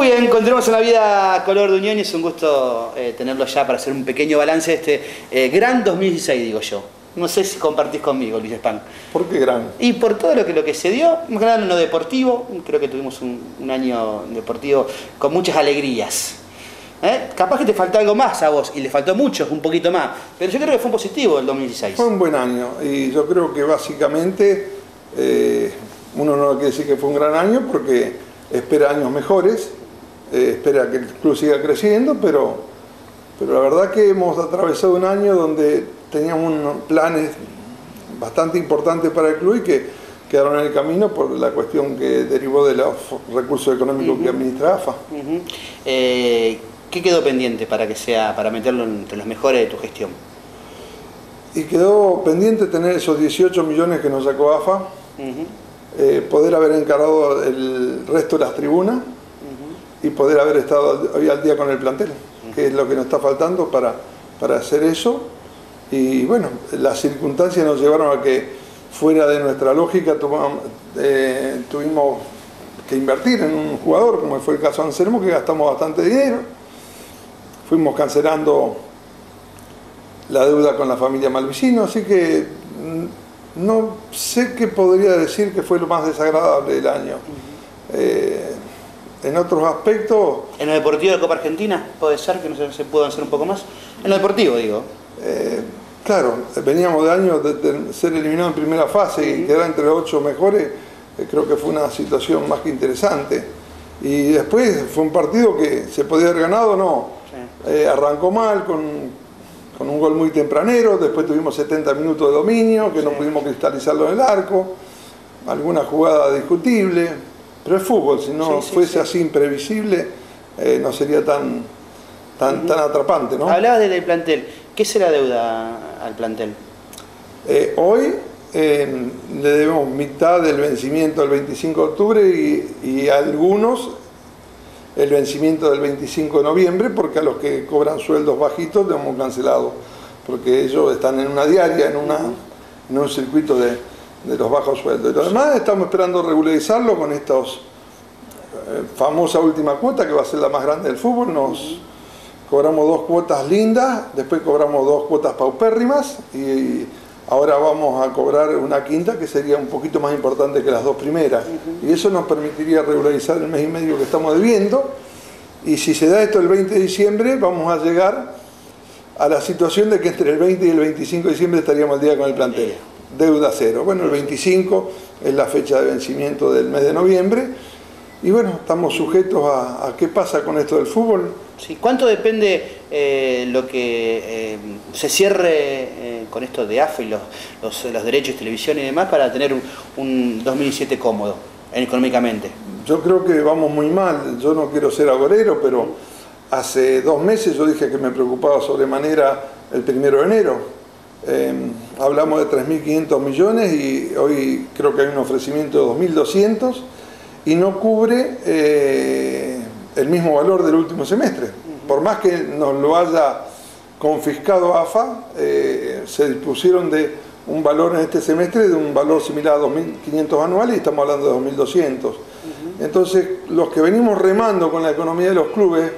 Muy bien, continuamos en la vida color de Unión y es un gusto eh, tenerlo ya para hacer un pequeño balance de este eh, gran 2016, digo yo. No sé si compartís conmigo, Luis Span. ¿Por qué gran? Y por todo lo que, lo que se dio, más grande en lo deportivo, creo que tuvimos un, un año deportivo con muchas alegrías. ¿Eh? Capaz que te faltó algo más a vos, y le faltó mucho, un poquito más, pero yo creo que fue un positivo el 2016. Fue un buen año, y yo creo que básicamente eh, uno no quiere decir que fue un gran año porque espera años mejores, eh, espera que el club siga creciendo, pero, pero la verdad que hemos atravesado un año donde teníamos unos planes bastante importantes para el club y que quedaron en el camino por la cuestión que derivó de los recursos económicos que administra AFA. Uh eh, ¿Qué quedó pendiente para que sea, para meterlo entre los mejores de tu gestión? Y quedó pendiente tener esos 18 millones que nos sacó AFA, uh -huh. eh, poder haber encarado el resto de las tribunas. Y poder haber estado hoy al día con el plantel, que es lo que nos está faltando para, para hacer eso. Y bueno, las circunstancias nos llevaron a que fuera de nuestra lógica tomamos, eh, tuvimos que invertir en un jugador, como fue el caso de Anselmo, que gastamos bastante dinero. Fuimos cancelando la deuda con la familia Malvicino, así que mm, no sé qué podría decir que fue lo más desagradable del año. Eh, en otros aspectos... ¿En lo deportivo de la Copa Argentina puede ser que no se, se pueda hacer un poco más? En lo deportivo, digo. Eh, claro, veníamos de años de, de, ser eliminado en primera fase y quedar entre los ocho mejores, eh, creo que fue una situación más que interesante. Y después fue un partido que se podía haber ganado, no. Sí. Eh, arrancó mal con, con, un gol muy tempranero, después tuvimos 70 minutos de dominio, que sí. no pudimos cristalizarlo en el arco, alguna jugada discutible, pero es fútbol, si no sí, fuese así imprevisible, eh, no sería tan, tan, uh -huh. tan atrapante. ¿no? Hablabas del plantel. ¿Qué será deuda al plantel? Eh, hoy eh, le debemos mitad del vencimiento del 25 de octubre y, y, algunos el vencimiento del 25 de noviembre, porque a los que cobran sueldos bajitos le hemos cancelado, porque ellos están en una diaria, en, una, en un circuito de, de los bajos sueldos. Y lo demás estamos esperando regularizarlo con esta eh, famosa última cuota, que va a ser la más grande del fútbol. Nos cobramos dos cuotas lindas, después cobramos dos cuotas paupérrimas y ahora vamos a cobrar una quinta que sería un poquito más importante que las dos primeras. Uh -huh. Y eso nos permitiría regularizar el mes y medio que estamos debiendo. Y si se da esto el 20 de diciembre, vamos a llegar a la situación de que entre el 20 y el 25 de diciembre estaríamos al día con el plantel. Deuda cero. Bueno, el 25 es la fecha de vencimiento del mes de noviembre. Y bueno, estamos sujetos a, a qué pasa con esto del fútbol Sí. ¿Cuánto depende eh, lo que eh, se cierre eh, con esto de AFA y los, los, los, derechos de televisión y demás para tener un, un 2017 cómodo económicamente? Yo creo que vamos muy mal. Yo no quiero ser agorero, pero hace dos meses yo dije que me preocupaba sobremanera el primero de enero. Eh, hablamos de 3.500 millones y hoy creo que hay un ofrecimiento de 2.200 y no cubre el mismo valor del último semestre. Por más que nos lo haya confiscado AFA, eh, se dispusieron de un valor en este semestre de un valor similar a 2.500 anuales y estamos hablando de 2.200. Uh -huh. Entonces, los que venimos remando con la economía de los clubes,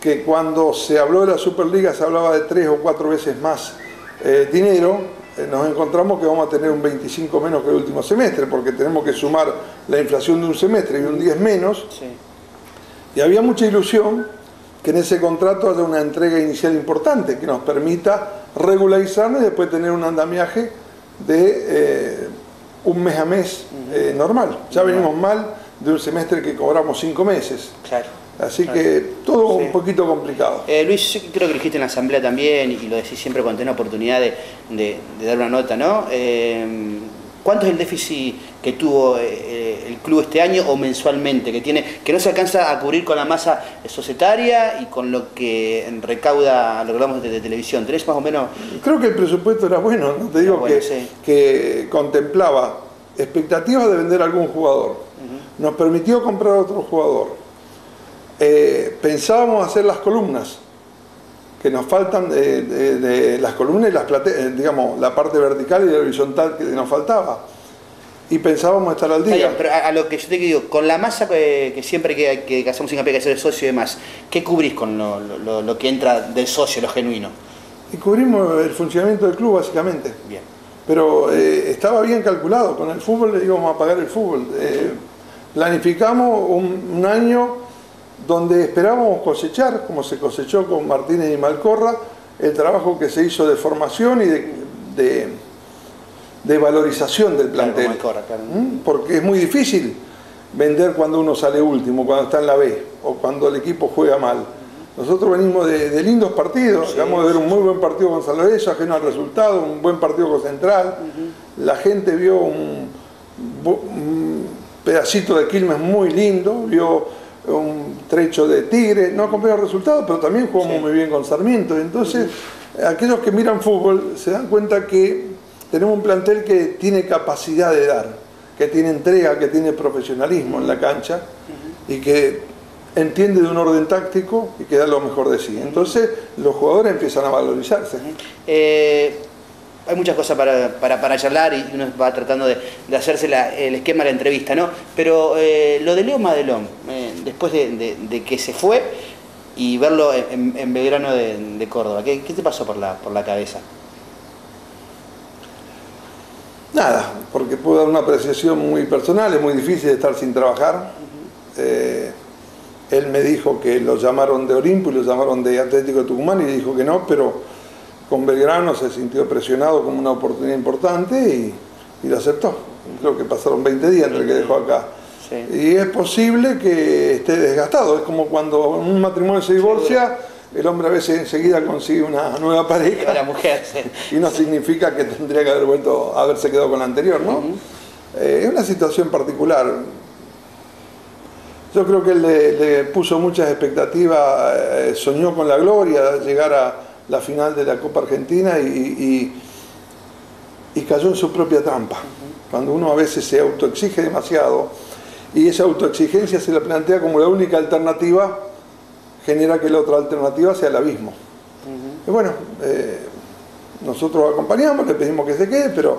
que cuando se habló de la Superliga se hablaba de tres o cuatro veces más eh, dinero, eh, nos encontramos que vamos a tener un 25 menos que el último semestre, porque tenemos que sumar la inflación de un semestre y un 10 menos. Sí y había mucha ilusión que en ese contrato haya una entrega inicial importante que nos permita regularizarnos y después tener un andamiaje de eh, un mes a mes normal. Ya venimos mal de un semestre que cobramos cinco meses. Claro. Así claro. que todo sí. un poquito complicado. Eh, Luis, creo que dijiste en la asamblea también, y lo decís siempre cuando tenés oportunidad de, de, de dar una nota, ¿no? Eh, ¿Cuánto es el déficit que tuvo eh, el club este año o mensualmente que tiene que no se alcanza a cubrir con la masa societaria y con lo que recauda lo que hablamos de, de televisión? ¿Tenés más o menos? Creo que el presupuesto era bueno, ¿no? te digo bueno, que, sí. que, contemplaba expectativas de vender algún jugador, uh -huh. nos permitió comprar otro jugador, eh, pensábamos hacer las columnas que nos faltan de, de, de las columnas y las plate, eh, digamos, la parte vertical y la horizontal que nos faltaba. y pensábamos estar al día. pero a, lo que yo te digo, con la masa que, siempre que, que, hacemos hincapié que ser el socio y demás, ¿qué cubrís con lo, que entra del socio, lo genuino? Y cubrimos el funcionamiento del club básicamente. Bien. Pero eh, estaba bien calculado, con el fútbol le íbamos a pagar el fútbol. Eh, planificamos un, año donde esperábamos cosechar, como se cosechó con Martínez y Malcorra, el trabajo que se hizo de formación y de de valorización del plantel. ¿Mm? Porque es muy difícil vender cuando uno sale último, cuando está en la B o cuando el equipo juega mal. Nosotros venimos de, lindos partidos, acabamos de ver un muy buen partido con San Lorenzo, ajeno al resultado, un buen partido con Central. La gente vio un, pedacito de Quilmes muy lindo, vio un trecho de Tigre, no ha el resultado, pero también jugamos muy bien con Sarmiento. Entonces, aquellos que miran fútbol se dan cuenta que tenemos un plantel que tiene capacidad de dar, que tiene entrega, que tiene profesionalismo en la cancha y que entiende de un orden táctico y que da lo mejor de sí. Entonces los jugadores empiezan a valorizarse. Eh, hay muchas cosas para, para, charlar y uno va tratando de, hacerse el esquema de la entrevista, ¿no? Pero eh, lo de Leo Madelón, eh, después de, que se fue y verlo en, Belgrano de, Córdoba, ¿qué, te pasó por la, por la cabeza? Nada, porque puedo dar una apreciación muy personal, es muy difícil estar sin trabajar. Eh, él me dijo que lo llamaron de Olimpo y lo llamaron de Atlético de Tucumán y dijo que no, pero con Belgrano se sintió presionado como una oportunidad importante y, lo aceptó. Creo que pasaron 20 días entre que dejó acá. Y es posible que esté desgastado, es como cuando un matrimonio se divorcia el hombre a veces enseguida consigue una nueva pareja. La mujer, Y no significa que tendría que haber vuelto a haberse quedado con la anterior, ¿no? Eh, es una situación particular. Yo creo que él le, puso muchas expectativas, eh, soñó con la gloria, llegar a la final de la Copa Argentina y, y, cayó en su propia trampa. Cuando uno a veces se autoexige demasiado y esa autoexigencia se la plantea como la única alternativa genera que la otra alternativa sea el abismo. Y bueno, eh, nosotros acompañamos, le pedimos que se quede, pero,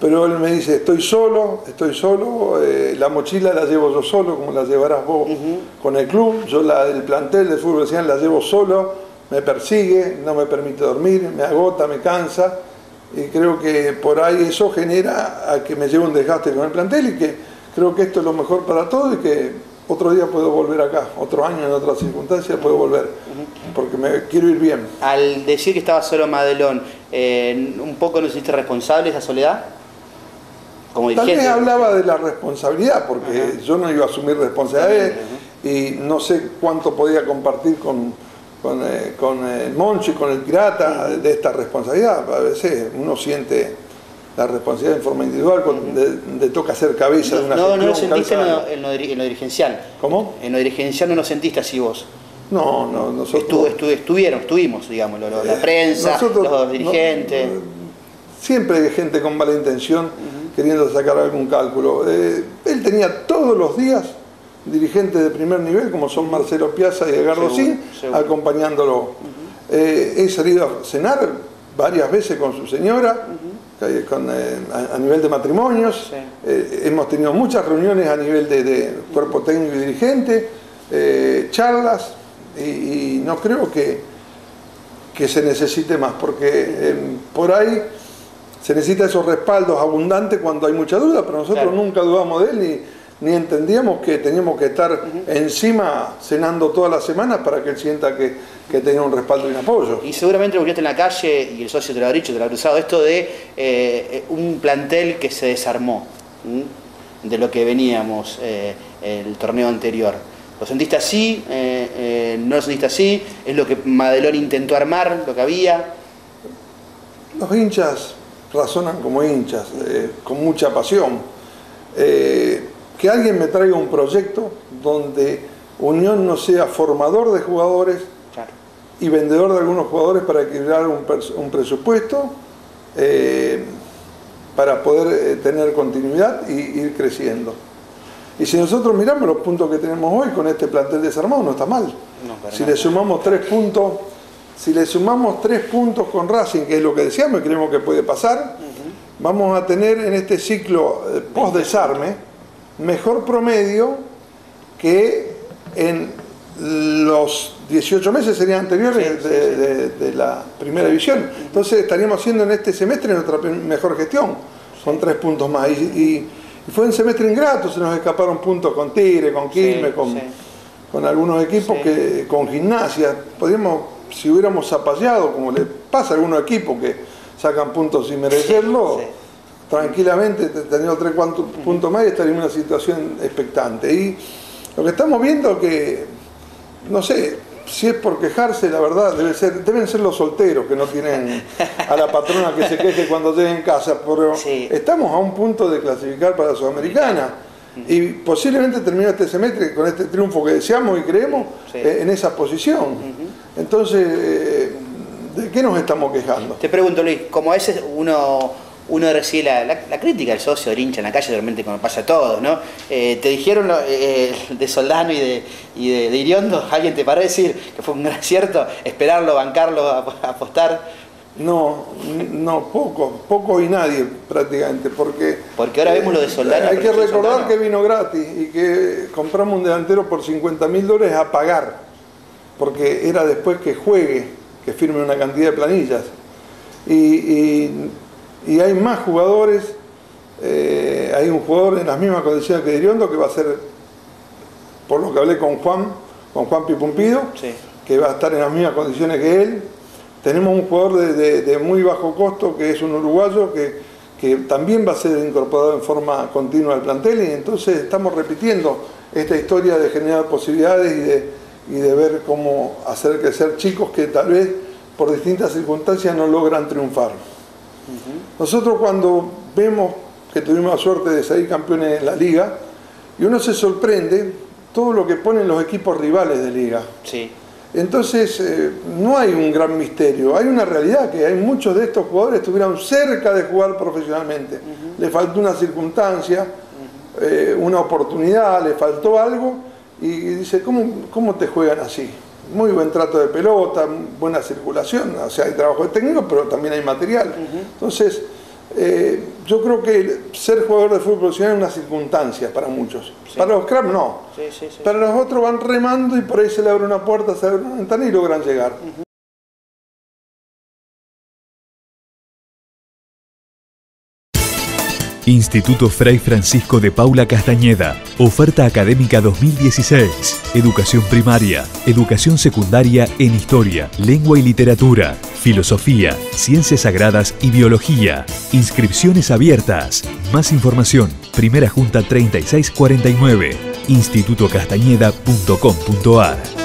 pero él me dice, estoy solo, estoy solo, eh, la mochila la llevo yo solo, como la llevarás vos con el club, yo la del plantel de fútbol la llevo solo, me persigue, no me permite dormir, me agota, me cansa, y creo que por ahí eso genera a que me lleve un desgaste con el plantel y que creo que esto es lo mejor para todos y que otro día puedo volver acá, otro año en otras circunstancias puedo volver, porque me quiero ir bien. Al decir que estaba solo Madelón, eh, ¿un poco no hiciste responsable esa soledad? Como Tal vez hablaba de la responsabilidad, porque yo no iba a asumir responsabilidades y no sé cuánto podía compartir con, con, eh, con el Monchi, con el Pirata, de esta responsabilidad. A veces uno siente la responsabilidad en forma individual, de, toca hacer cabeza de una No, no lo sentiste en lo, dirigencial. ¿Cómo? En lo dirigencial no lo sentiste así vos. No, no, nosotros... estuvieron, estuvimos, digamos, la prensa, los dirigentes. siempre hay gente con mala intención queriendo sacar algún cálculo. Eh, él tenía todos los días dirigentes de primer nivel, como son Marcelo Piazza y Edgardo Sin, acompañándolo. Eh, he salido a cenar varias veces con su señora. Eh, a, nivel de matrimonios, eh, hemos tenido muchas reuniones a nivel de, cuerpo técnico y dirigente, eh, charlas, y, no creo que, que se necesite más, porque por ahí se necesita esos respaldos abundantes cuando hay mucha duda, pero nosotros nunca dudamos de él ni ni entendíamos que teníamos que estar encima cenando todas las semanas para que él sienta que, tenía un respaldo y un apoyo. Y seguramente lo en la calle, y el socio te lo ha dicho, te lo ha cruzado, esto de eh, un plantel que se desarmó de lo que veníamos eh, el torneo anterior. ¿Lo sentiste así? Eh, ¿No lo sentiste así? ¿Es lo que Madelón intentó armar, lo que había? Los hinchas razonan como hinchas, con mucha pasión que alguien me traiga un proyecto donde Unión no sea formador de jugadores y vendedor de algunos jugadores para equilibrar un, presupuesto eh, para poder eh, tener continuidad y ir creciendo. Y si nosotros miramos los puntos que tenemos hoy con este plantel desarmado, no está mal. si le sumamos tres puntos, si le sumamos tres puntos con Racing, que es lo que decíamos y creemos que puede pasar, vamos a tener en este ciclo eh, post-desarme mejor promedio que en los 18 meses serían anteriores de, la primera división. Entonces estaríamos haciendo en este semestre nuestra mejor gestión, con tres puntos más. Y, fue un semestre ingrato, se nos escaparon puntos con Tigre, con Quilmes, con, con algunos equipos que con gimnasia. Podríamos, si hubiéramos zapallado, como le pasa a algunos equipos que sacan puntos sin merecerlo, tranquilamente teniendo tres puntos más y estaría en una situación expectante. Y lo que estamos viendo que, no sé, si es por quejarse, la verdad, debe ser, deben ser los solteros que no tienen a la patrona que se queje cuando lleguen en casa, pero estamos a un punto de clasificar para la Sudamericana. Y posiblemente termine este semestre con este triunfo que deseamos y creemos eh, en esa posición. Entonces, eh, ¿de qué nos estamos quejando? Te pregunto, Luis, como a veces uno uno recibe la, crítica del socio hincha en la calle, realmente como pasa a todos, ¿no? Eh, ¿Te dijeron eh, de Soldano y de, y de, Iriondo? ¿Alguien te parece decir que fue un gran acierto esperarlo, bancarlo, apostar? No, no, poco, poco y nadie prácticamente, porque... Porque ahora vemos lo de Soldano. Hay que recordar que vino gratis y que compramos un delantero por 50 mil dólares a pagar, porque era después que juegue, que firme una cantidad de planillas. y y hay más jugadores, eh, hay un jugador en las mismas condiciones que Diriondo que va a ser, por lo que hablé con Juan, con Juan Pipumpido, que va a estar en las mismas condiciones que él. Tenemos un jugador de, muy bajo costo que es un uruguayo que, también va a ser incorporado en forma continua al plantel y entonces estamos repitiendo esta historia de generar posibilidades y de, y de ver cómo hacer crecer chicos que tal vez por distintas circunstancias no logran triunfar. Nosotros cuando vemos que tuvimos la suerte de salir campeones en la liga, y uno se sorprende todo lo que ponen los equipos rivales de liga. Sí. Entonces, eh, no hay un gran misterio, hay una realidad que hay muchos de estos jugadores estuvieron cerca de jugar profesionalmente. Le faltó una circunstancia, eh, una oportunidad, le faltó algo, y dice, ¿cómo, ¿cómo te juegan así? Muy buen trato de pelota, buena circulación, o sea, hay trabajo de técnico, pero también hay material. Entonces, eh, yo creo que ser jugador de fútbol profesional es una circunstancia para muchos. Para los crap no. para los otros van remando y por ahí se le abre una puerta, se abre una ventana y logran llegar. Instituto Fray Francisco de Paula Castañeda. Oferta académica 2016. Educación primaria, educación secundaria en historia, lengua y literatura, filosofía, ciencias sagradas y biología. Inscripciones abiertas. Más información. Primera Junta 3649. institutocastañeda.com.ar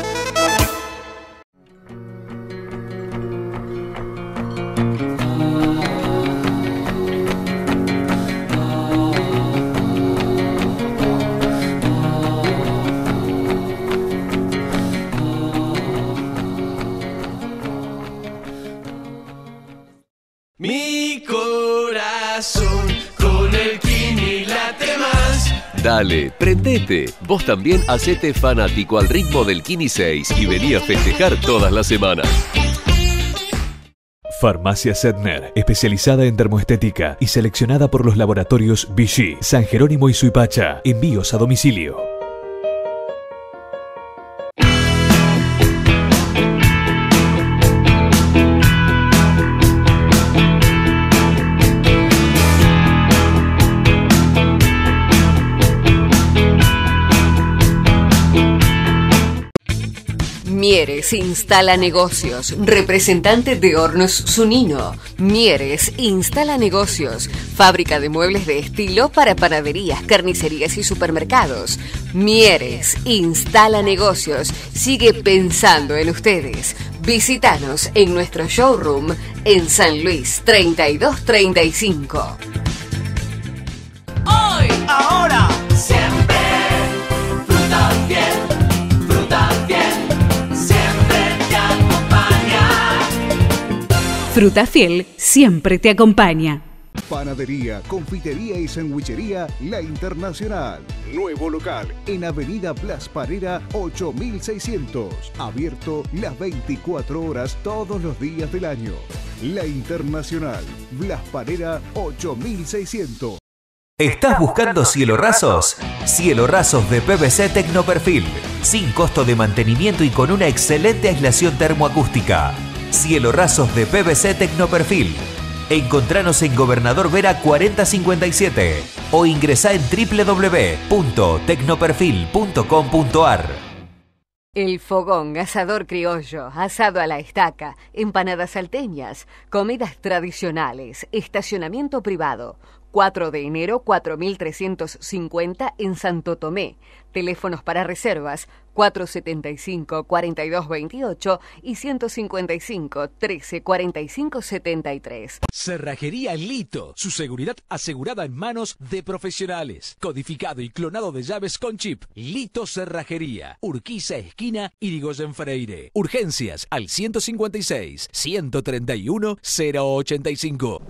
Dale, prendete. Vos también hacete fanático al ritmo del Kini 6 y vení a festejar todas las semanas. Farmacia Sedner, especializada en dermoestética y seleccionada por los laboratorios Vichy, San Jerónimo y Suipacha. Envíos a domicilio. Mieres instala negocios. Representante de Hornos Zunino. Mieres instala negocios. Fábrica de muebles de estilo para panaderías, carnicerías y supermercados. Mieres instala negocios. Sigue pensando en ustedes. Visítanos en nuestro showroom en San Luis 3235. Hoy, ahora, siempre. Fruta Fiel siempre te acompaña. Panadería, confitería y sandwichería La Internacional. Nuevo local en Avenida Blas Parera 8600. Abierto las 24 horas todos los días del año. La Internacional, Blas Parera 8600. ¿Estás buscando cielo rasos? Cielo rasos de PVC Tecnoperfil, sin costo de mantenimiento y con una excelente aislación termoacústica. Cielo rasos de PVC Tecnoperfil. Encontranos en Gobernador Vera 4057 o ingresá en www.tecnoperfil.com.ar. El fogón, asador criollo, asado a la estaca, empanadas salteñas, comidas tradicionales, estacionamiento privado. 4 de enero 4350 en Santo Tomé. Teléfonos para reservas 475-4228 y 155-1345-73. Cerrajería Lito. Su seguridad asegurada en manos de profesionales. Codificado y clonado de llaves con chip. Lito Cerrajería. Urquiza Esquina Irigoyen Freire. Urgencias al 156 131 085.